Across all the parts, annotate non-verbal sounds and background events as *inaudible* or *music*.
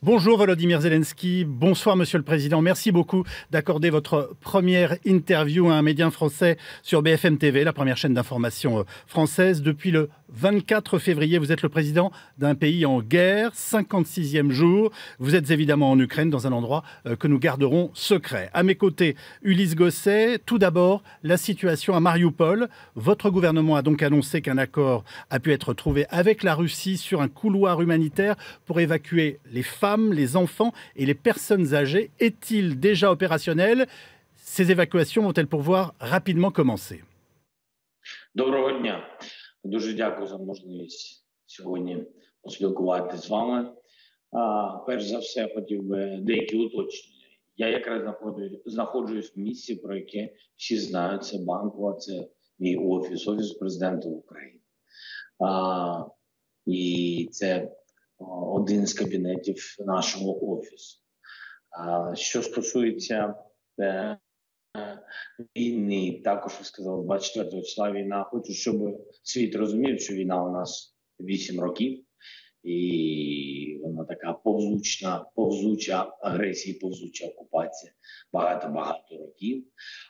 Bonjour Volodymyr Zelensky, bonsoir Monsieur le Président. Merci beaucoup d'accorder votre première interview à un média français sur BFM TV, la première chaîne d'information euh, française. Depuis le 24 février, vous êtes le président d'un pays en guerre, 56e jour. Vous êtes évidemment en Ukraine, dans un endroit euh, que nous garderons secret. À mes côtés, Ulysse Gosset. Tout d'abord, la situation à Mariupol. Votre gouvernement a donc annoncé qu'un accord a pu être trouvé avec la Russie sur un couloir humanitaire pour évacuer les femmes, les enfants et les personnes âgées. Est-il déjà opérationnel? Ces évacuations vont-elles pouvoir rapidement commencer? Дуже дякую за можливість сьогодні поспілкуватися з вами. А, перш за все, хотів би деякі уточнення. Я якраз знаходжусь, знаходжусь в місці, про яке всі знають. Це банкова, це мій офіс, офіс президента України. А, І це один з кабінетів нашого офісу. Що стосується е, війни, також ви сказали, 24 числа війна. Хочу, щоб світ розумів, що війна у нас 8 років, і вона така повзучна, повзуча агресія, повзуча окупація багато-багато років.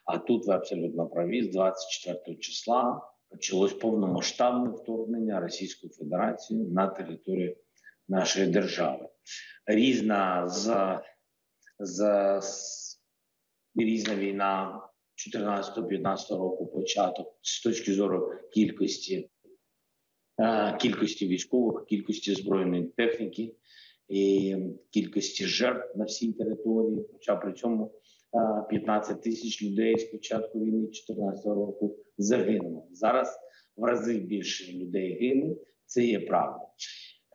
А тут ви абсолютно праві, з 24 числа почалось повномасштабне вторгнення Російської Федерації на територію нашої держави. Різна з, з різна війна 14-15 року початок з точки зору кількості е, кількості військових, кількості збройної техніки і кількості жертв на всій території. Хоча при цьому 15 е, тисяч людей з початку війни 2014 року загинуло. Зараз в рази більше людей гине. Це є правда.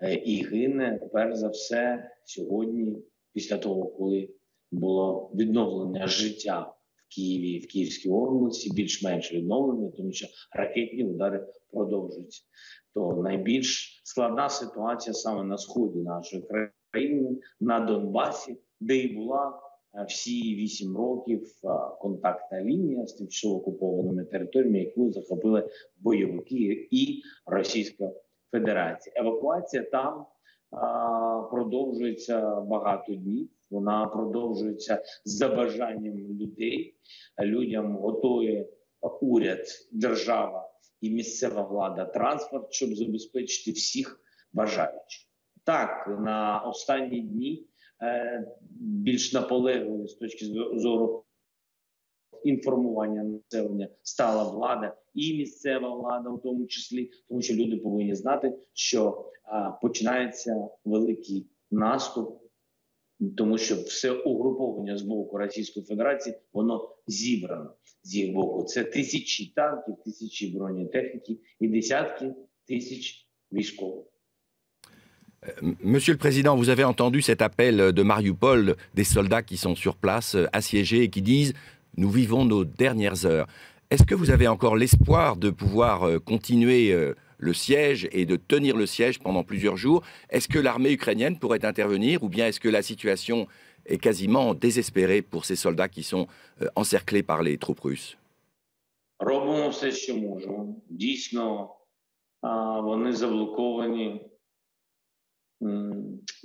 Е, і гине перш за все сьогодні, після того, коли було відновлення життя в Києві в Київській області, більш-менш відновлення, тому що ракетні удари продовжуються. То найбільш складна ситуація саме на сході нашої країни, на Донбасі, де і була е, всі вісім років е, контактна лінія з тимчасово окупованими територіями, яку захопили бойовики і Російська Федерації. Евакуація там а, продовжується багато днів. Вона продовжується за бажанням людей. Людям готує уряд, держава і місцева влада транспорт, щоб забезпечити всіх бажаючих. Так на останні дні е, більш наполегливі з точки зору інформування населення стала влада і місцева влада, у тому числі, тому що люди повинні знати, що а, починається великий наступ, тому що все угруповання з боку Російської Федерації воно зібрано з їх боку. Це тисячі танків, тисячі бронетехніки і десятки тисяч військових. Monsieur le Président, vous avez entendu cet appel de Mariupol des soldats qui sont sur place, assiégés, et qui disent Nous vivons nos dernières heures. Est-ce que vous avez encore l'espoir de pouvoir euh, continuer euh, le siège et de tenir le siège pendant plusieurs jours Est-ce que l'armée ukrainienne pourrait intervenir ou bien est-ce que la situation est quasiment désespérée pour ces soldats qui sont euh, encerclés par les troupes russes Робимо все, що можемо. Дійсно, вони заблоковані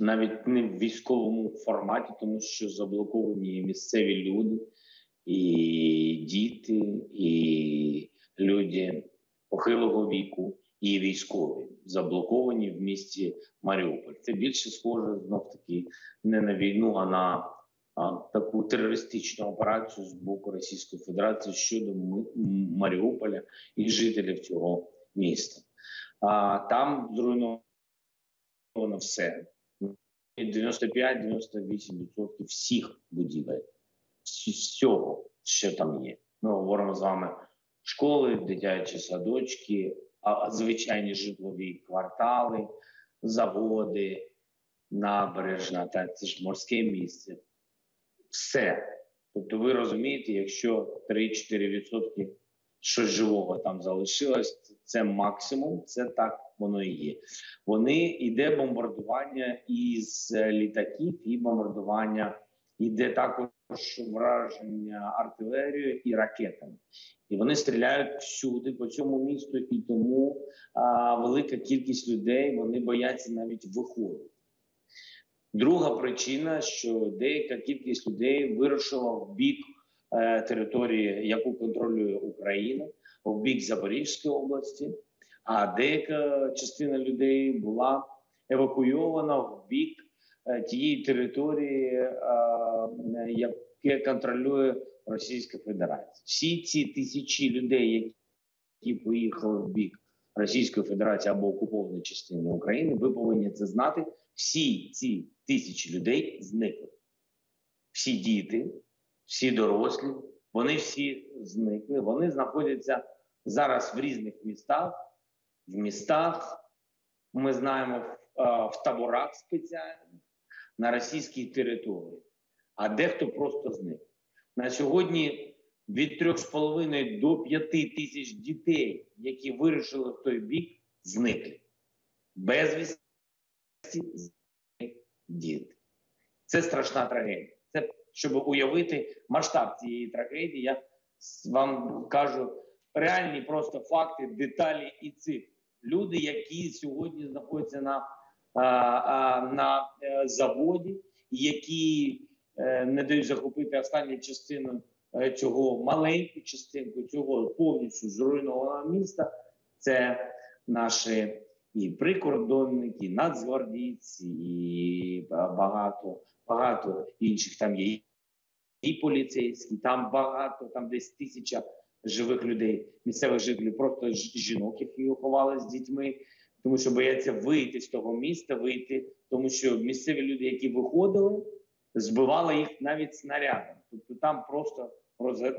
навіть не в військовому форматі, тому що заблоковані місцеві люди. і діти, і люди похилого віку, І військові заблоковані в місті Маріуполь. Це більше схоже знов таки не на війну, а на таку терористичну операцію з боку Російської Федерації щодо Маріуполя і жителів цього міста. А там зруйновано все. 95-98% всіх будівель всього, що там є. Ми говоримо з вами школи, дитячі садочки, звичайні житлові квартали, заводи, набережна, та це ж морське місце. Все. Тобто, ви розумієте, якщо 3-4% щось живого там залишилось, це максимум, це так воно і є. Вони йде бомбардування із літаків і бомбардування йде також враження артилерією і ракетами, і вони стріляють всюди по цьому місту, і тому а, велика кількість людей вони бояться навіть виходити. Друга причина, що деяка кількість людей вирушила в бік е, території, яку контролює Україна, в бік Запорізької області, а деяка частина людей була евакуйована в бік тієї території, е, яке контролює Російська Федерація. Всі ці тисячі людей, які поїхали в бік Російської Федерації або окупованої частини України, ви повинні це знати. Всі ці тисячі людей зникли. Всі діти, всі дорослі, вони всі зникли. Вони знаходяться зараз в різних містах, в містах. Ми знаємо в, в таборах спеціальних на російській території, а дехто просто зник. На сьогодні від 3,5 до 5 тисяч дітей, які вирішили в той бік, зникли. Безвісті діти. Це страшна трагедія. Це щоб уявити масштаб цієї трагедії, я вам кажу реальні просто факти, деталі і цифри. Люди, які сьогодні знаходяться на на е, заводі, які е, не дають захопити останню частину е, цього маленьку частинку, цього повністю зруйнованого міста. Це наші і прикордонники, і нацгвардійці, і багато багато інших там є. І поліцейські, там багато, там десь тисяча живих людей, місцевих жителів, просто жінок, які ховали з дітьми, тому що бояться вийти з того міста, вийти, тому що місцеві люди, які виходили, збивали їх навіть снарядом. Тобто там просто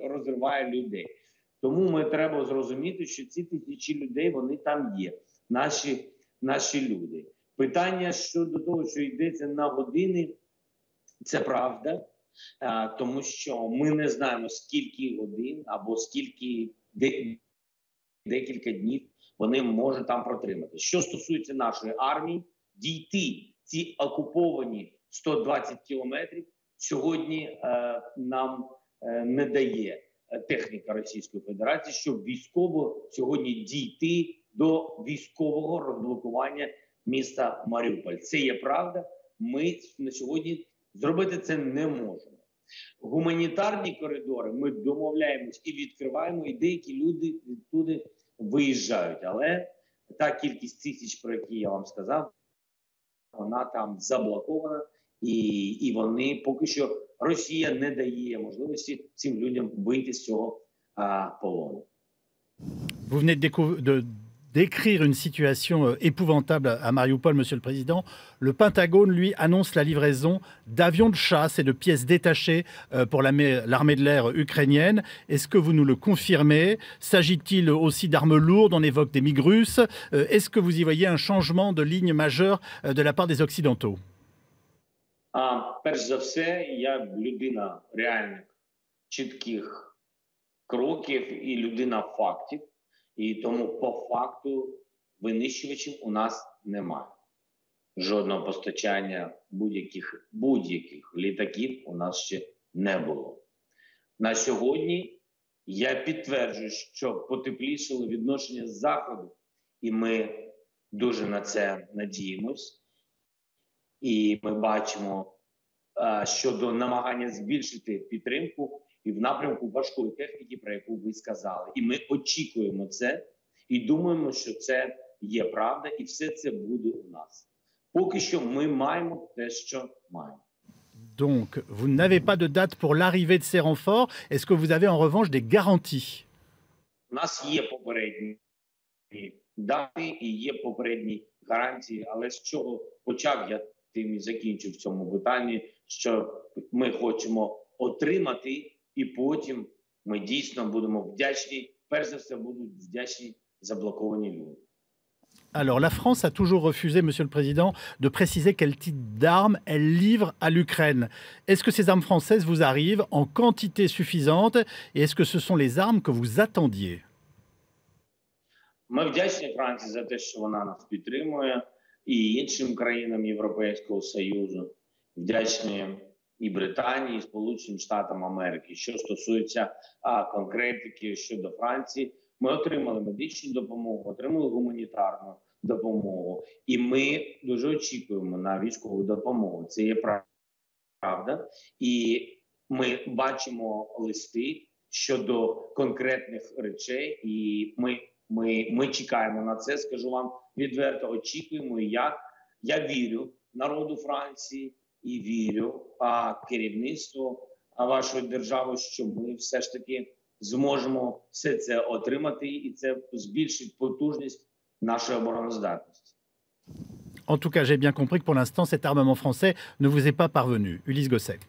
розриває людей. Тому ми треба зрозуміти, що ці тисячі людей вони там є наші, наші люди. Питання щодо того, що йдеться на години, це правда, тому що ми не знаємо, скільки годин або скільки декілька днів вони можуть там протримати. Що стосується нашої армії, дійти ці окуповані 120 кілометрів сьогодні е, нам е, не дає техніка Російської Федерації, щоб військово сьогодні дійти до військового розблокування міста Маріуполь. Це є правда. Ми на сьогодні зробити це не можемо. Гуманітарні коридори ми домовляємось і відкриваємо, і деякі люди туди виїжджають. Але та кількість тисяч, про які я вам сказав, вона там заблокована, і і вони поки що Росія не дає можливості цим людям вийти з цього а, полону. Vous venez de, d'écrire une situation euh, épouvantable à Mariupol, Monsieur le Président. Le Pentagone, lui, annonce la livraison d'avions de chasse et de pièces détachées euh, pour l'armée de l'air ukrainienne. Est-ce que vous nous le confirmez? S'agit-il aussi d'armes lourdes? On évoque des MiG. Euh, est-ce que vous y voyez un changement de ligne majeur de la part des Occidentaux? І. Тому по факту винищувачів у нас немає. Жодного постачання будь-яких будь-яких літаків у нас ще не було. На сьогодні я підтверджую, що потеплішало відношення з заходу, і ми дуже на це надіємось. І ми бачимо щодо намагання збільшити підтримку і в напрямку важкої техніки, про яку ви сказали, і ми очікуємо це і думаємо, що це є правда, і все це буде у нас. Поки що ми маємо те, що маємо. Donc, vous n'avez pas de date pour l'arrivée de ces renforts. Est-ce que vous avez en revanche des garanties У нас є попередні дати і є попередні гарантії, але з чого почав я тим і закінчив в цьому питанні, що ми хочемо отримати і потім ми дійсно будемо вдячні. Перш за все, будуть вдячні заблоковані люди. Alors, la France a toujours refusé, Monsieur le Président, de préciser quel type d'armes elle livre à l'Ukraine. Est-ce que ces armes françaises vous arrivent en quantité suffisante et est-ce que ce sont les armes que vous attendiez Ми вдячні Франції за те, що вона нас підтримує, і іншим країнам Європейського Союзу. Вдячні І Британії, і Сполученим Штатам Америки. Що стосується а, конкретики щодо Франції, ми отримали медичну допомогу, отримали гуманітарну допомогу, і ми дуже очікуємо на військову допомогу. Це є правда, і ми бачимо листи щодо конкретних речей, і ми ми, ми чекаємо на це. Скажу вам відверто, очікуємо. І я, я вірю народу Франції і вірю а керівництву вашої держави, що ми все ж таки зможемо все це отримати, і це збільшить потужність нашої обороноздатності. En tout cas, j'ai bien compris que pour l'instant, cet armement français ne vous est pas parvenu. Ulysse Gosset.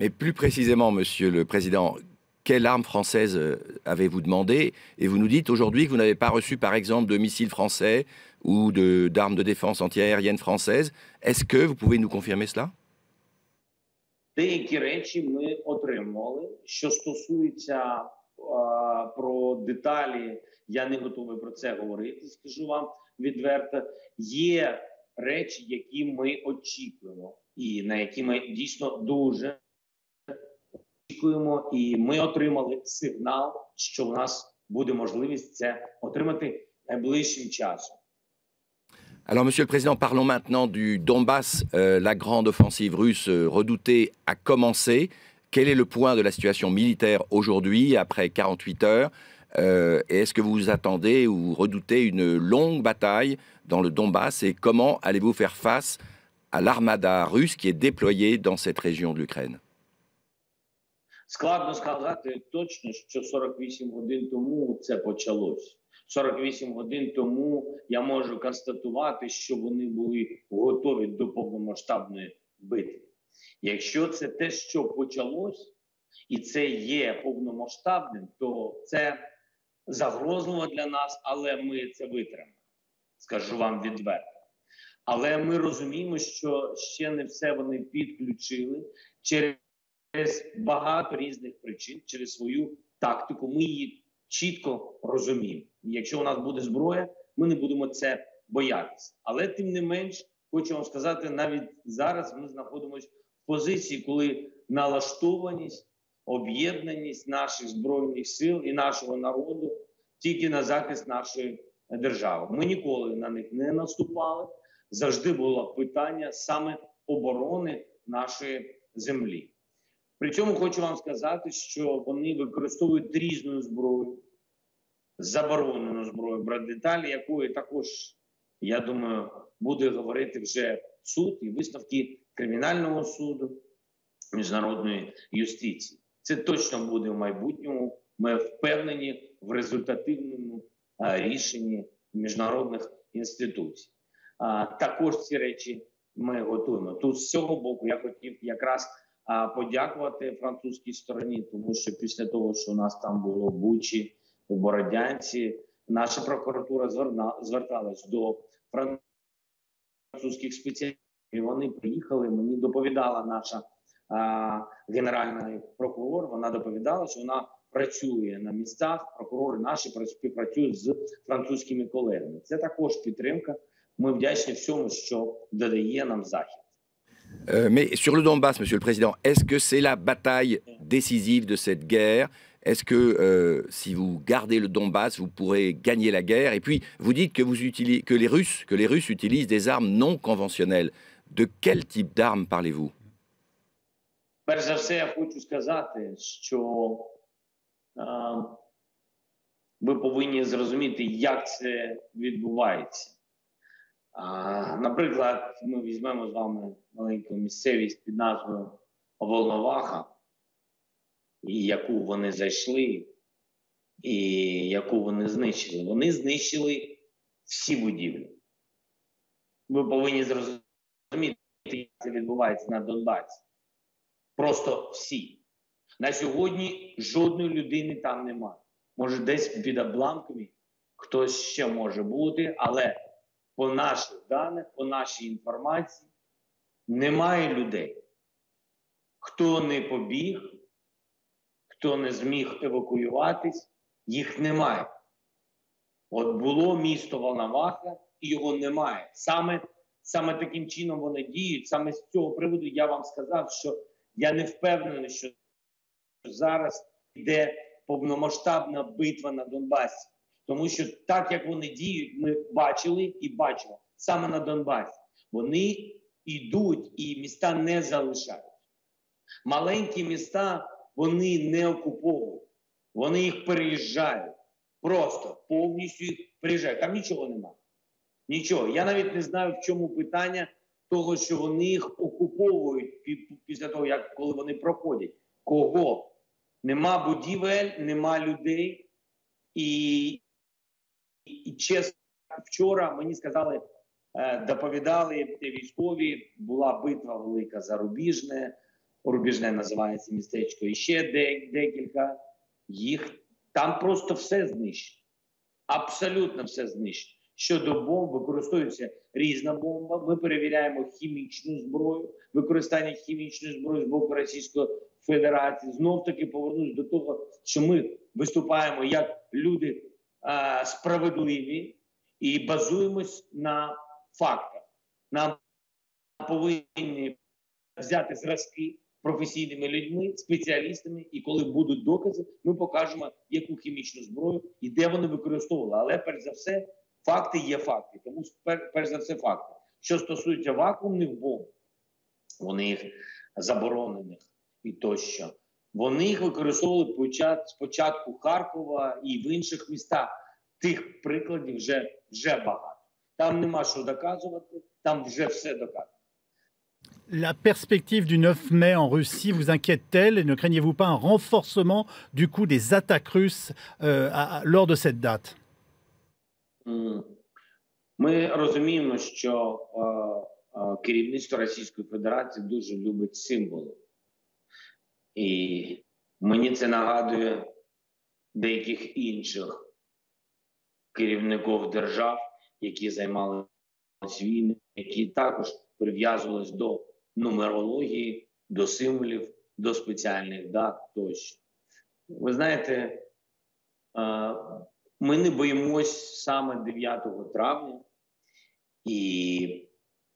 Mais plus précisément, Monsieur le Président, quelle arme française euh, avez-vous demandé Et vous nous dites aujourd'hui que vous n'avez pas reçu, par exemple, de missiles français ou d'armes de, de défense antiaérienne françaises. Est-ce que vous pouvez nous confirmer cela Деякі речі ми отримали. Що стосується а, про деталі, я не готовий про це говорити. Скажу вам відверто. Є речі, які ми очікуємо, і на які ми дійсно дуже очікуємо. І ми отримали сигнал, що в нас буде можливість це отримати найближчим часом. Alors, Monsieur le Président, parlons maintenant du Donbass. Euh, la grande offensive russe euh, redoutée a commencé. Quel est le point de la situation militaire aujourd'hui, après 48 heures euh, Et est-ce que vous attendez ou redoutez une longue bataille dans le Donbass Et comment allez-vous faire face à l'armada russe qui est déployée dans cette région de l'Ukraine Складно сказати точно, що 48 годин тому це почалось. 48 годин тому я можу констатувати, що вони були готові до повномасштабної битви. Якщо це те, що почалось, і це є повномасштабним, то це загрозливо для нас, але ми це витримаємо. Скажу вам відверто. Але ми розуміємо, що ще не все вони підключили через багато різних причин, через свою тактику. Ми її чітко розуміємо. Якщо у нас буде зброя, ми не будемо це боятися. Але тим не менш, хочу вам сказати, навіть зараз ми знаходимося в позиції, коли налаштованість, об'єднаність наших збройних сил і нашого народу тільки на захист нашої держави. Ми ніколи на них не наступали. Завжди було питання саме оборони нашої землі. При цьому хочу вам сказати, що вони використовують різну зброю, заборонену зброю, брат деталі, якої також, я думаю, буде говорити вже суд і висновки кримінального суду міжнародної юстиції. Це точно буде в майбутньому. Ми впевнені в результативному рішенні міжнародних інституцій. А, також ці речі ми готуємо. Тут з цього боку я хотів якраз подякувати французькій стороні, тому що після того, що у нас там було в Бучі, у Бородянці, наша прокуратура зверна, зверталась до французьких спеціалістів. І Вони приїхали. Мені доповідала наша а, генеральна прокурор. Вона доповідала, що вона працює на місцях. Прокурори наші співпрацюють з французькими колегами. Це також підтримка. Ми вдячні всьому, що додає нам захід. Euh, mais sur le Donbass, Monsieur le Président, est-ce que c'est la bataille décisive de cette guerre Est-ce que euh, si vous gardez le Donbass, vous pourrez gagner la guerre Et puis, vous dites que, vous utilisez, que, les Russes, que les Russes utilisent des armes non conventionnelles. De quel type d'armes parlez-vous Перш за все, я хочу сказати, що е, ви повинні зрозуміти, як це відбувається. Наприклад, ми візьмемо з вами маленьку місцевість під назвою Волноваха, і яку вони зайшли, і яку вони знищили. Вони знищили всі будівлі. Ви повинні зрозуміти, як це відбувається на Донбасі. Просто всі. На сьогодні жодної людини там немає. Може, десь під обламками хтось ще може бути, але по наших даних, по нашій інформації, немає людей. Хто не побіг, хто не зміг евакуюватись, їх немає. От було місто Волноваха, і його немає. Саме саме таким чином вони діють. Саме з цього приводу я вам сказав, що я не впевнений, що зараз йде повномасштабна битва на Донбасі. Тому що так як вони діють, ми бачили і бачимо саме на Донбасі. Вони йдуть і міста не залишають. Маленькі міста вони не окуповують, вони їх переїжджають. Просто повністю їх переїжджають. Там нічого немає. Нічого. Я навіть не знаю, в чому питання того, що вони їх окуповують після того, як коли вони проходять. Кого? Нема будівель, нема людей. І, і чесно, вчора мені сказали, е, доповідали військові, була битва велика зарубіжне. Рубіжне називається містечко, і ще декілька їх. Там просто все знищено. Абсолютно все знищено. Щодо бомб, використовується різна бомба. Ми перевіряємо хімічну зброю, використання хімічної зброї з боку Російської Федерації. Знов таки повернусь до того, що ми виступаємо як люди справедливі і базуємось на фактах. Нам повинні взяти зразки професійними людьми, спеціалістами, і коли будуть докази, ми покажемо, яку хімічну зброю і де вони використовували. Але перш за все, факти є факти. Тому перш за все, факти. Що стосується вакуумних бомб, вони їх заборонених і тощо. Вони їх використовували спочатку Харкова і в інших містах. Тих прикладів вже вже багато. Там нема що доказувати, там вже все доказано. La perspective du 9 mai en Russie vous inquiète-t-elle et ne craignez-vous pas un renforcement du coup des attaques russes euh, à, lors de cette date Ми розуміємо, що е, е, керівництво Російської Федерації дуже любить символи. І мені це нагадує деяких інших керівників держав, які займалися війни, які також прив'язувалися до нумерології, до символів, до спеціальних дат тощо. Ви знаєте, ми не боїмось саме 9 травня, і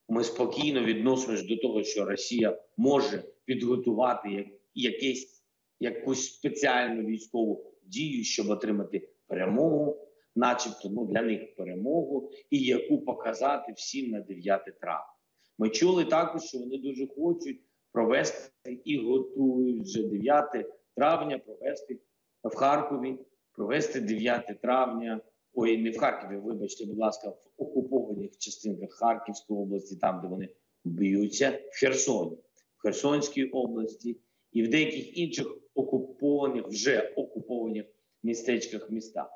ми спокійно відносимось до того, що Росія може підготувати якесь, якусь спеціальну військову дію, щоб отримати перемогу, начебто ну, для них перемогу, і яку показати всім на 9 травня. Ми чули також, що вони дуже хочуть провести і готують вже 9 травня провести в Харкові, провести 9 травня. Ой, не в Харкові, вибачте, будь ласка, в окупованих частинках Харківської області, там де вони б'ються, в Херсоні, в Херсонській області і в деяких інших окупованих, вже окупованих містечках містах.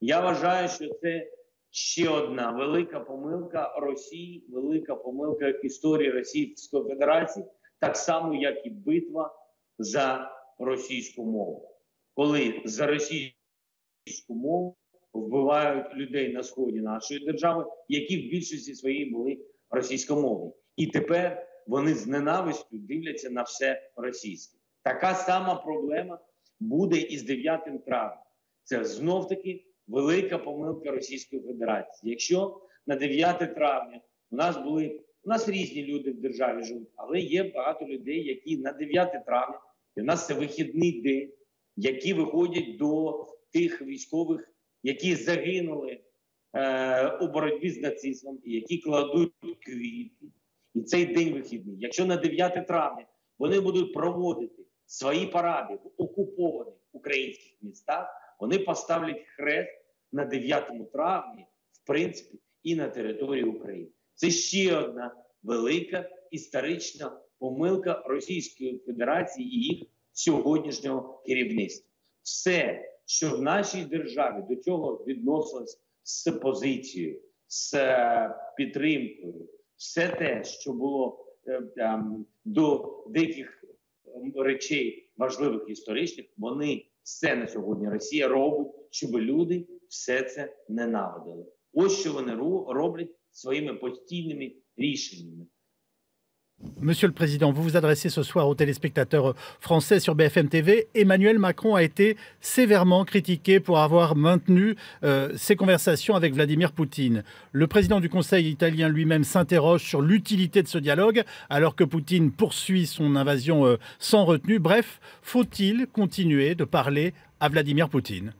Я вважаю, що це ще одна велика помилка Росії, велика помилка історії Російської Федерації, так само, як і битва за російську мову, коли за російську мову вбивають людей на сході нашої держави, які в більшості своїй були російськомовні, і тепер вони з ненавистю дивляться на все російське. Така сама проблема буде і з 9 травня. Це знов таки велика помилка Російської Федерації. Якщо на 9 травня у нас були у нас різні люди в державі живуть, але є багато людей, які на 9 травня, і у нас це вихідний день, які виходять до тих військових, які загинули е, у боротьбі з нацизмом, і які кладуть квіти. І цей день вихідний. Якщо на 9 травня вони будуть проводити свої паради в окупованих українських містах, вони поставлять хрест на 9 травні, в принципі, і на території України. Це ще одна велика історична помилка Російської Федерації і їх сьогоднішнього керівництва. Все, що в нашій державі до цього відносилось з позицією, з е, підтримкою, все те, що було там, е, до деяких речей важливих історичних, вони все на сьогодні Росія робить, щоб люди все це ненавидили. Ось що вони роблять своїми постійними рішеннями. Monsieur le Président, vous vous adressez ce soir aux téléspectateurs français sur BFM TV. Emmanuel Macron a été sévèrement critiqué pour avoir maintenu euh, ses conversations avec Vladimir Poutine. Le président du Conseil italien lui-même s'interroge sur l'utilité de ce dialogue alors que Poutine poursuit son invasion euh, sans retenue. Bref, faut-il continuer de parler à Vladimir Poutine?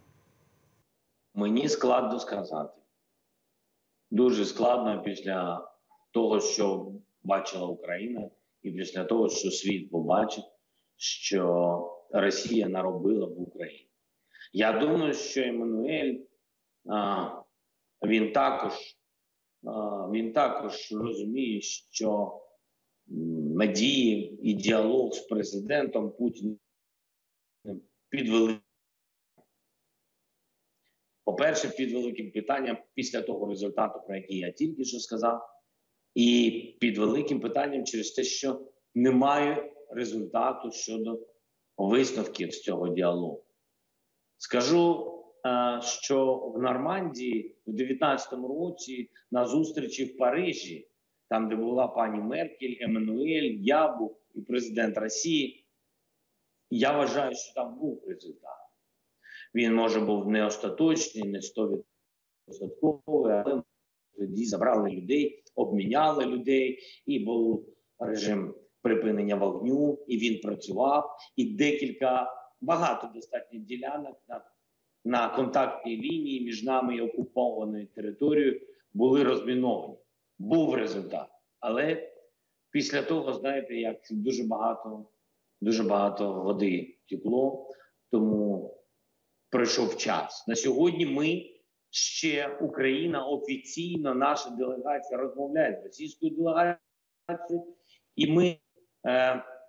Бачила Україна, і після того, що світ побачить, що Росія наробила в Україні. Я думаю, що Еммануель він також він також розуміє, що надії і діалог з президентом Путіним під великим. По-перше, під великим питанням після того результату, про який я тільки що сказав, і під великим питанням через те, що немає результату щодо висновків з цього діалогу. Скажу, е, що в Нормандії в 19-му році на зустрічі в Парижі, там де була пані Меркель, Еммануель, я був і президент Росії, я вважаю, що там був результат. Він може був не остаточний, не 100%, але тоді забрали людей, обміняли людей, і був режим припинення вогню, і він працював. І декілька багато достатньо ділянок на, на контактній лінії між нами і окупованою територією були розміновані. Був результат, але після того, знаєте, як дуже багато, дуже багато води текло, тому пройшов час. На сьогодні ми ще Україна офіційно, наша делегація розмовляє з російською делегацією, і ми, е,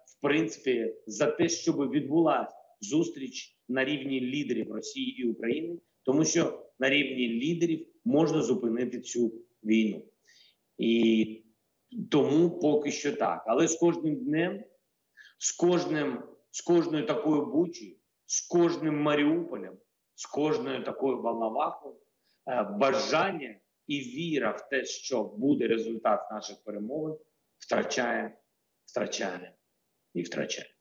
в принципі, за те, щоб відбулася зустріч на рівні лідерів Росії і України, тому що на рівні лідерів можна зупинити цю війну. І тому поки що так. Але з кожним днем, з кожним, з кожною такою бучою, з кожним Маріуполем, з кожною такою Волновахою бажання і віра в те, що буде результат наших перемовин, втрачає, втрачає і втрачає.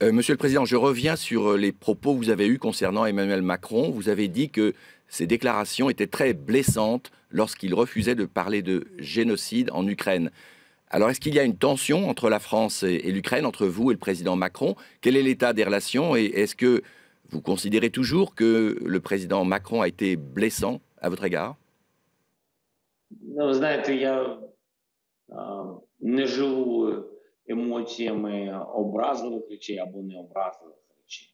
Euh, Monsieur le Président, je reviens sur les propos que vous avez eus concernant Emmanuel Macron. Vous avez dit que ces déclarations étaient très blessantes lorsqu'il refusait de parler de génocide en Ukraine. Alors, est-ce qu'il y a une tension entre la France et, l'Ukraine, entre vous et le président Macron Quel est l'état des relations et est-ce que vous considérez toujours que le président Macron a été blessant à votre égard Vous savez, я не живу емоціями образливих речей або необразливих речей.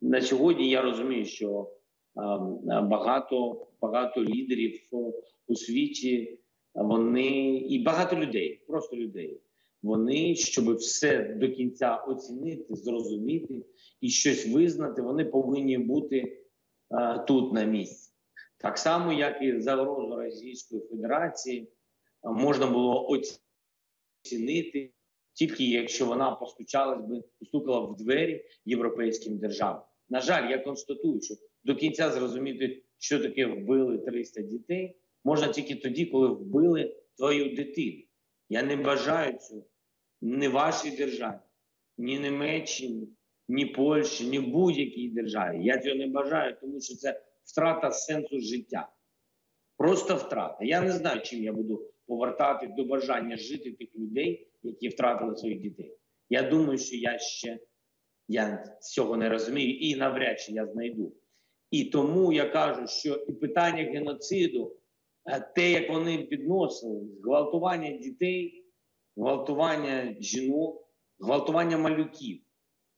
На сьогодні я розумію, що багато багато лідерів у світі вони і багато людей, просто людей. Вони, щоб все до кінця оцінити, зрозуміти і щось визнати, вони повинні бути а, тут на місці. Так само, як і загрозу Російської Федерації, можна було оцінити тільки якщо вона постучалась би, постукала в двері європейським державам. На жаль, я констатую, що до кінця зрозуміти, що таке вбили 300 дітей, можна тільки тоді, коли вбили твою дитину. Я не бажаю цього ні вашій державі, ні Німеччині, ні Польщі, ні будь-якій державі. Я цього не бажаю, тому що це втрата сенсу життя. Просто втрата. Я не знаю, чим я буду повертати до бажання жити тих людей, які втратили своїх дітей. Я думаю, що я ще я цього не розумію і навряд чи я знайду. І тому я кажу, що і питання геноциду, е, те, як вони підносили, зґвалтування дітей, гвалтування жінок, гвалтування малюків.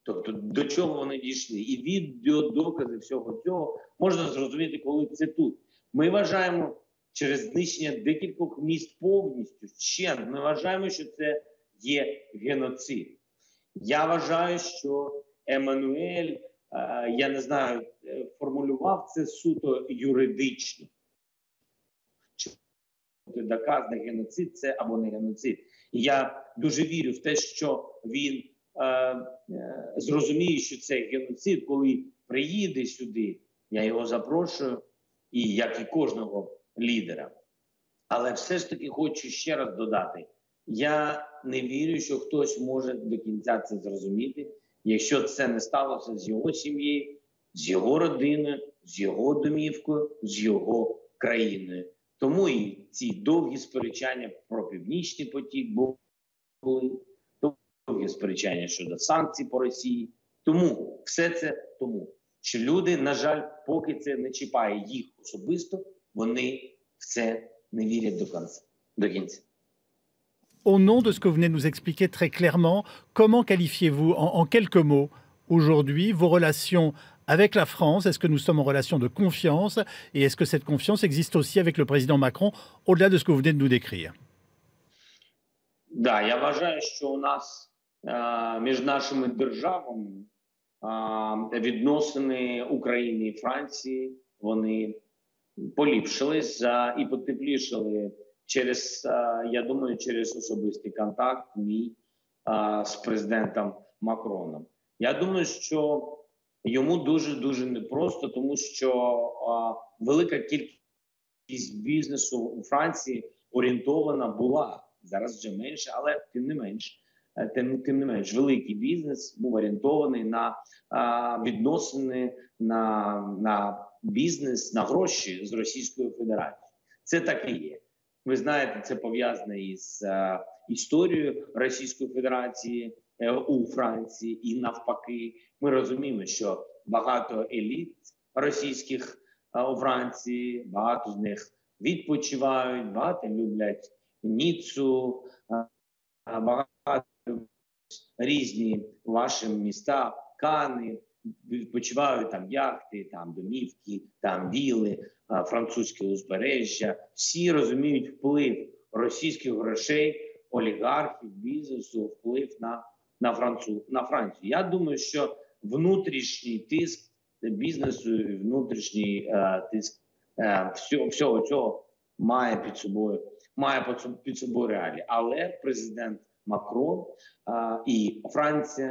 Тобто до чого вони дійшли, і відеодокази всього цього можна зрозуміти, коли це тут. Ми вважаємо через знищення декількох міст повністю ще ми вважаємо, що це є геноцид. Я вважаю, що Еммануель, я не знаю, е, формулював це суто юридично. Чи доказаний геноцид це або не геноцид. Я дуже вірю в те, що він е, е, зрозуміє, що це геноцид, коли приїде сюди. Я його запрошую, і як і кожного лідера. Але все ж таки хочу ще раз додати: я не вірю, що хтось може до кінця це зрозуміти, якщо це не сталося з його сім'єю, з його родиною, з його домівкою, з його країною. Тому і ці довгі сперечання про північний потік були довгі сперечання щодо санкцій по Росії. Тому все це тому, що люди, на жаль, поки це не чіпає їх особисто, вони в це не вірять до кінця. До кінця. Au nom de ce que vous venez de nous expliquer très clairement, comment qualifiez-vous en, en quelques mots aujourd'hui vos relations avec la France Est-ce que nous sommes en relation de confiance Et est-ce que cette confiance existe aussi avec le président Macron, au-delà de ce que vous venez de nous décrire Да, я вважаю, що у нас е, між нашими державами е, відносини України і Франції вони поліпшились е, і потеплішали через, е, я думаю, через особистий контакт мій е, з президентом Макроном. Я думаю, що йому дуже дуже непросто, тому що е, велика кількість бізнесу у Франції орієнтована була зараз вже менше, але тим не менш, е, тим, тим не менш, великий бізнес був орієнтований на а, відносини на, на бізнес, на гроші з Російською Федерацією. Це так і є. Ви знаєте, це пов'язане із а, історією Російської Федерації е, у Франції і навпаки. Ми розуміємо, що багато еліт російських у Франції, багато з них відпочивають, багато люблять Ніцу, багато різні ваші міста, Кани, відпочивають там яхти, там домівки, там віли, французьке узбережжя. Всі розуміють вплив російських грошей, олігархів, бізнесу, вплив на, на, Францу, на Францію. Я думаю, що внутрішній тиск бізнесу, внутрішній е, тиск е, всього, всього цього має під собою має під собою- реалії. Але президент Макрон а, і Франція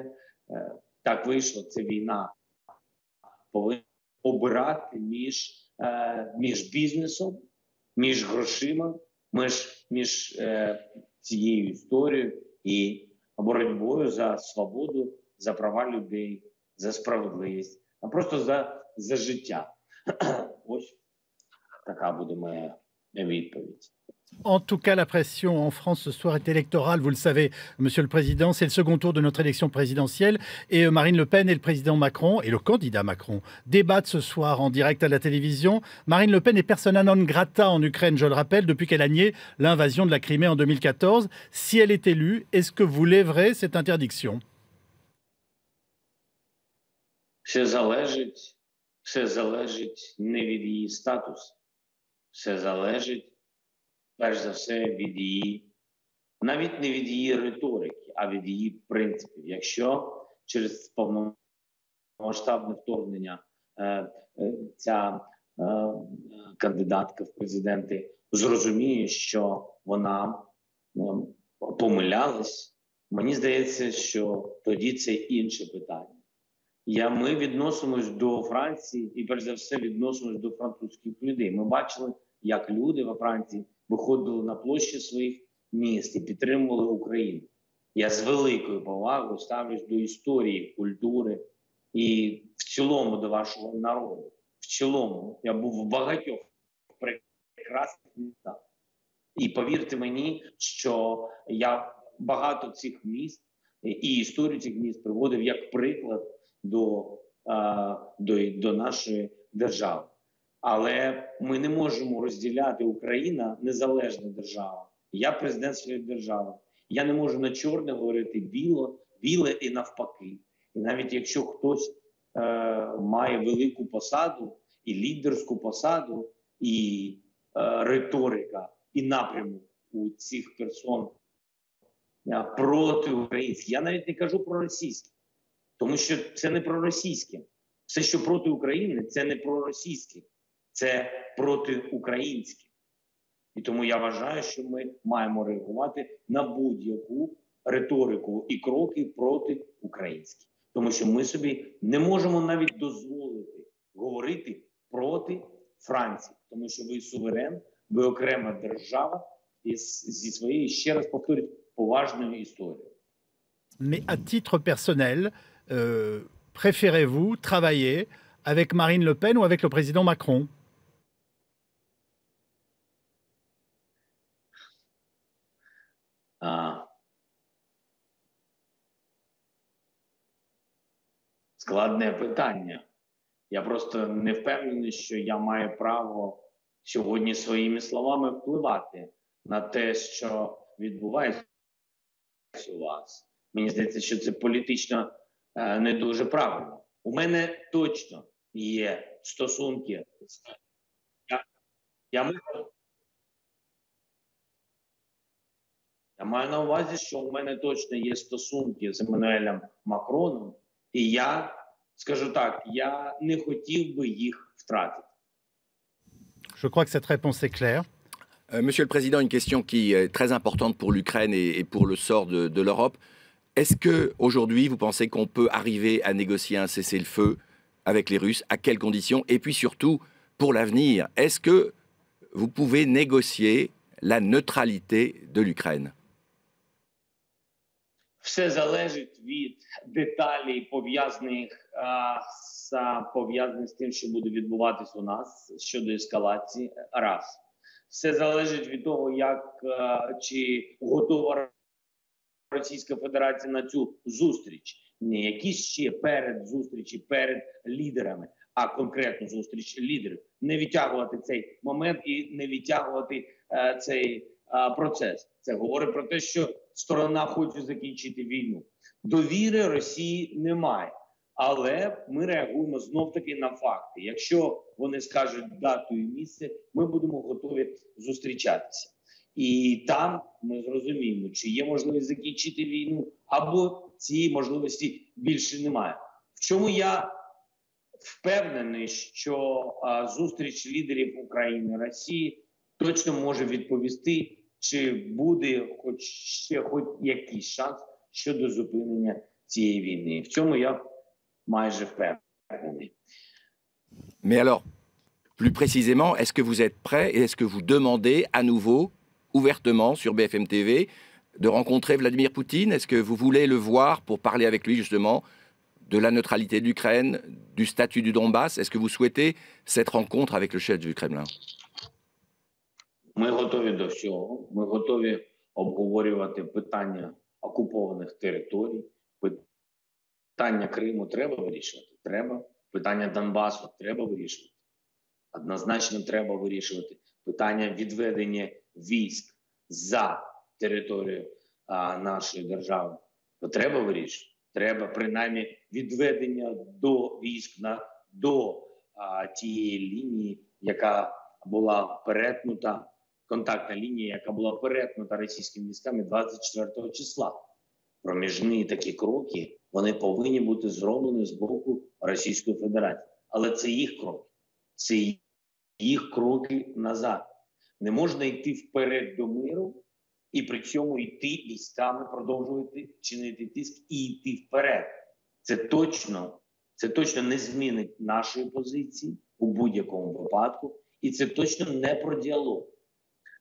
е, так вийшло. Це війна повинна обирати між, е, між бізнесом, між грошима, між, між е, цією історією і боротьбою за свободу, за права людей, за справедливість, а просто за, за життя. *clears throat* Ось така буде моя відповідь. En tout cas, la pression en France ce soir est électorale. Vous le savez, Monsieur le Président, c'est le second tour de notre élection présidentielle. Et euh, Marine Le Pen et le président Macron, et le candidat Macron, débattent ce soir en direct à la télévision. Marine Le Pen est persona non grata en Ukraine, je le rappelle, depuis qu'elle a nié l'invasion de la Crimée en 2014. Si elle est élue, est-ce que vous lèverez cette interdiction Все залежить, все залежить не від її статусу, все залежить, перш за все, від її, навіть не від її риторики, а від її принципів. Якщо через повномасштабне вторгнення е, е, ця е, кандидатка в президенти зрозуміє, що вона помилялась, мені здається, що тоді це інше питання. Я, ми відносимось до Франції і перш за все відносимось до французьких людей. Ми бачили, як люди во Франції виходили на площі своїх міст і підтримували Україну. Я з великою повагою ставлюсь до історії, культури і в цілому до вашого народу. В цілому я був в багатьох прекрасних містах. І повірте мені, що я багато цих міст і історію цих міст приводив як приклад до, до, до нашої держави. Але ми не можемо розділяти Україна незалежна держава. Я президент своєї держави. Я не можу на чорне говорити біло, біле і навпаки. І навіть якщо хтось е, має велику посаду і лідерську посаду, і е, риторика, і напрямок у цих персон е, проти українських, я навіть не кажу про російське, тому що це не про російське. Все, що проти України, це не про російське, це проти українське. І тому я вважаю, що ми маємо реагувати на будь-яку риторику і кроки проти українських, тому що ми собі не можемо навіть дозволити говорити проти Франції, тому що ви суверен, ви окрема держава із зі своєю ще раз повторюю поважною історією. Mais à titre personnel, euh, préférez-vous travailler avec Marine Le Pen ou avec le président Macron А, складне питання. Я просто не впевнений, що я маю право сьогодні своїми словами впливати на те, що відбувається у вас. Мені здається, що це політично е, не дуже правильно. У мене точно є стосунки. Я, я, я маю на увазі, що у мене точно є стосунки з Еммануелем Макроном, і я скажу так: я не хотів би їх втратити. Je crois que cette réponse est claire. Euh, Monsieur le Président, une question qui est très importante pour l'Ukraine et, et pour le sort de, de l'Europe. Est-ce que aujourd'hui, vous pensez qu'on peut arriver à négocier un cessez-le-feu avec les Russes À quelles conditions Et puis surtout, pour l'avenir, est-ce que vous pouvez négocier la neutralité de l'Ukraine Все залежить від деталей, пов'язаних з пов'язаних з тим, що буде відбуватись у нас щодо ескалації. Раз. Все залежить від того, як чи готова Російська Федерація на цю зустріч, не якісь ще перед зустрічі, перед лідерами, а конкретну зустріч лідерів, не відтягувати цей момент і не відтягувати е, цей процес. Це говорить про те, що сторона хоче закінчити війну. Довіри Росії немає, але ми реагуємо знов таки на факти. Якщо вони скажуть дату і місце, ми будемо готові зустрічатися. І там ми зрозуміємо, чи є можливість закінчити війну, або цієї можливості більше немає. В чому я впевнений, що а, зустріч лідерів України і Росії точно може відповісти, чи буде хоч ще хоч якийсь шанс щодо зупинення цієї війни. В цьому я майже впевнений. Mais alors, plus précisément, est-ce que vous êtes prêt et est-ce que vous demandez à nouveau ouvertement sur BFM TV de rencontrer Vladimir Poutine Est-ce que vous voulez le voir pour parler avec lui justement de la neutralité de l'Ukraine, du statut du Donbass Est-ce que vous souhaitez cette rencontre avec le chef du Kremlin Ми готові до всього. Ми готові обговорювати питання окупованих територій. Питання Криму треба вирішувати. Треба. Питання Донбасу треба вирішувати. Однозначно треба вирішувати. Питання відведення військ за територію а, нашої держави. То треба вирішити. Треба принаймні відведення до військ на до а, тієї лінії, яка була перетнута, контактна лінія, яка була перетнута російськими військами 24 числа. Проміжні такі кроки вони повинні бути зроблені з боку Російської Федерації, але це їх кроки, це їх кроки назад. Не можна йти вперед до миру і при цьому йти військами, продовжувати чинити тиск і йти вперед. Це точно, це точно не змінить нашої позиції у будь-якому випадку, і це точно не про діалог.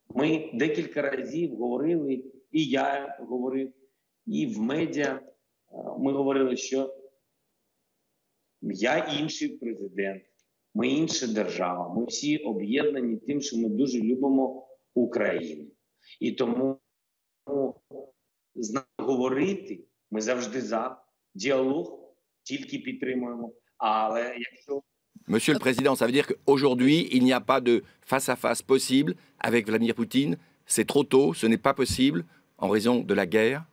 Ми декілька разів говорили, і я говорив, і в медіа ми говорили, що я інший президент, ми інша держава. Ми всі об'єднані тим, що ми дуже любимо Україну. І тому говорити ми завжди за діалог, тільки підтримуємо. Але якщо Monsieur le Président, ça veut dire qu'aujourd'hui, il n'y a pas de face-à-face possible avec Vladimir Poutine. C'est trop tôt, ce n'est pas possible en raison de la guerre.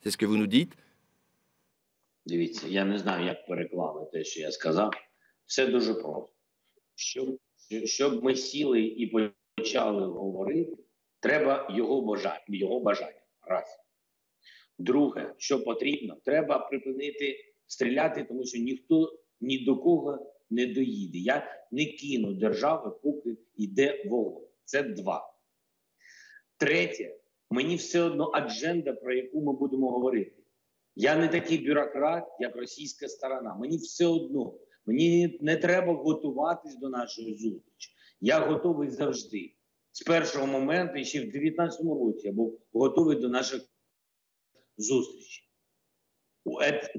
C'est ce que vous nous dites Дивіться, я не знаю, як переклали те, що я сказав. Все дуже просто. Щоб, щоб ми сіли і почали говорити, треба його бажання. Його бажання. Раз. Друге, що потрібно, треба припинити стріляти, тому що ніхто ні до кого не доїде. Я не кину держави, поки йде вогонь. Це два. Третє, мені все одно адженда, про яку ми будемо говорити. Я не такий бюрократ, як російська сторона. Мені все одно. Мені не треба готуватись до нашої зустрічі. Я готовий завжди. З першого моменту, ще в 2019 році, я був готовий до наших зустрічей.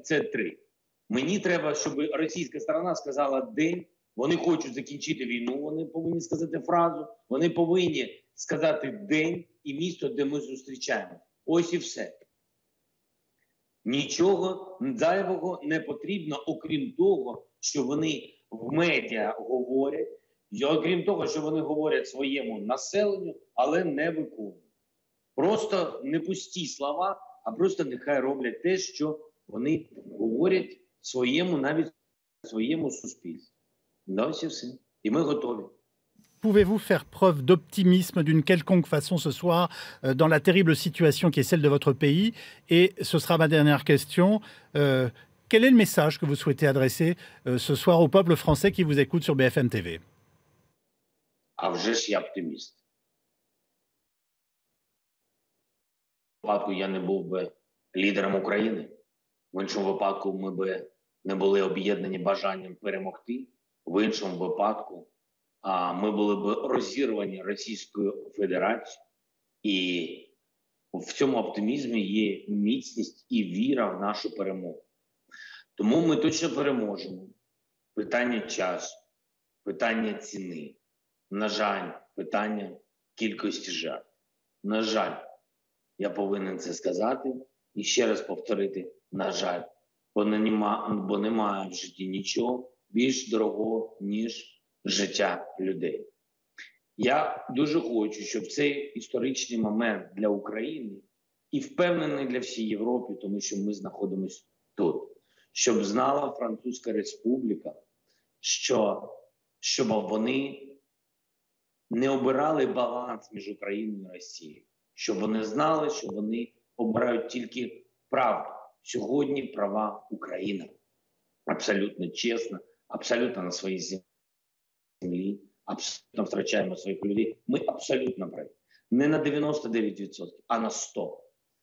Це три. Мені треба, щоб російська сторона сказала день. Вони хочуть закінчити війну. Вони повинні сказати фразу. Вони повинні сказати день і місто, де ми зустрічаємо. Ось і все. Нічого зайвого не потрібно, окрім того, що вони в медіа говорять, і окрім того, що вони говорять своєму населенню, але не виконують. Просто не пусті слова, а просто нехай роблять те, що вони говорять своєму, навіть своєму суспільству. Да, ось і все. І ми готові. Pouvez-vous faire preuve d'optimisme d'une quelconque façon ce soir euh, dans la terrible situation qui est celle de votre pays Et ce sera ma dernière question. Euh, quel est le message que vous souhaitez adresser euh, ce soir au peuple français qui vous écoute sur BFM TV А вже ж я оптиміст. В випадку я не був би лідером України. В іншому випадку ми би не були об'єднані бажанням перемогти. В іншому випадку а, ми були б розірвані Російською Федерацією. І в цьому оптимізмі є міцність і віра в нашу перемогу. Тому ми точно переможемо. Питання часу, питання ціни. На жаль, питання кількості жертв. На жаль, я повинен це сказати і ще раз повторити: на жаль, бо нема, бо немає в житті нічого більш дорогого, ніж життя людей. Я дуже хочу, щоб цей історичний момент для України і впевнений для всієї Європи, тому що ми знаходимося тут, щоб знала Французька Республіка, що щоб вони не обирали баланс між Україною і Росією, щоб вони знали, що вони обирають тільки правду. Сьогодні права України абсолютно чесно, абсолютно на своїй землі, абсолютно втрачаємо своїх людей. Ми абсолютно праві. Не на 99%, а на 100%.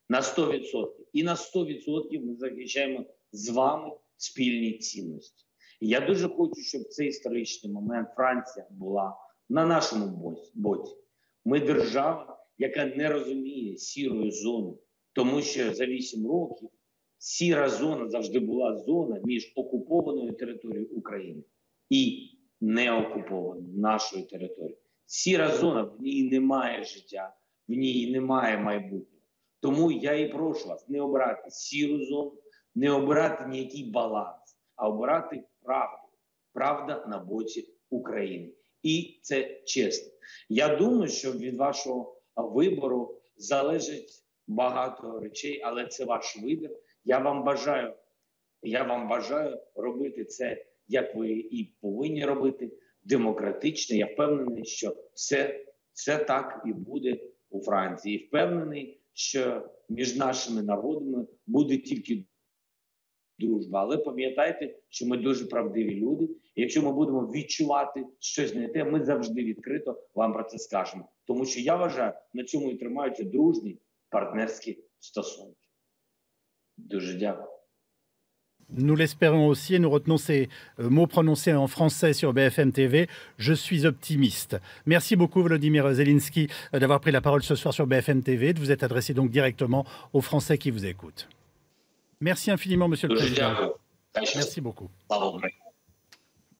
На 100%. І на 100% ми захищаємо з вами спільні цінності. Я дуже хочу, щоб цей історичний момент Франція була на нашому боці. Ми держава, яка не розуміє сірої зони, тому що за 8 років сіра зона завжди була зона між окупованою територією України і неокупованою нашою територією. Сіра зона в ній немає життя, в ній немає майбутнього. Тому я і прошу вас не обирати сіру зону, не обирати ніякий баланс, а обирати правду. Правда на боці України. І це чесно. Я думаю, що від вашого вибору залежить багато речей, але це ваш вибір. Я вам бажаю, я вам бажаю робити це, як ви і повинні робити, демократично. Я впевнений, що все, все так і буде у Франції. Впевнений, що між нашими народами буде тільки дружба. Але пам'ятайте, що ми дуже правдиві люди. Якщо ми будемо відчувати щось не те, ми завжди відкрито вам про це скажемо. Тому що я вважаю, на цьому і тримаються дружні партнерські стосунки. de. Nous l'espérons aussi et nous retenons ces euh, mots prononcés en français sur BFM TV. Je suis optimiste. Merci beaucoup Vladimir Zelinski euh, d'avoir pris la parole ce soir sur BFM TV, de vous être adressé donc directement aux Français qui vous écoutent. Merci infiniment Monsieur le Président. Merci beaucoup.